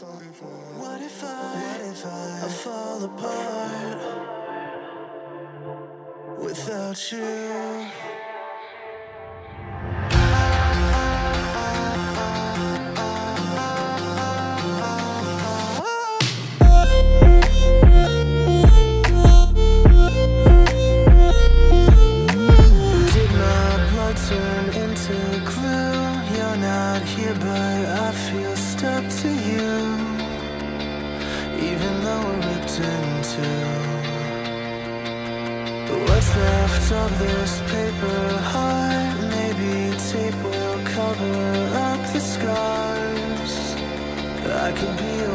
What if I, what if I, I fall apart without you? Turn into glue? You're not here, but I feel two. But what's left of this paper heart? Maybe tape will cover up the scars. I could be